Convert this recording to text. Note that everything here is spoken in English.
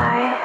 Bye.